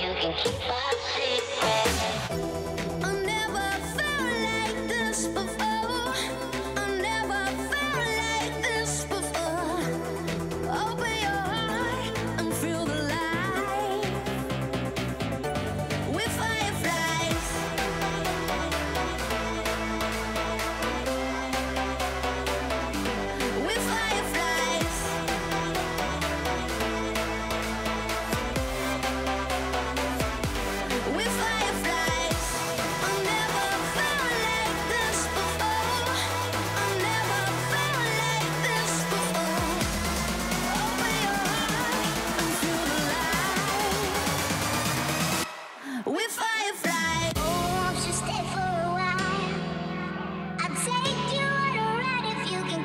you can keep our secrets.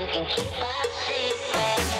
you can keep our secret.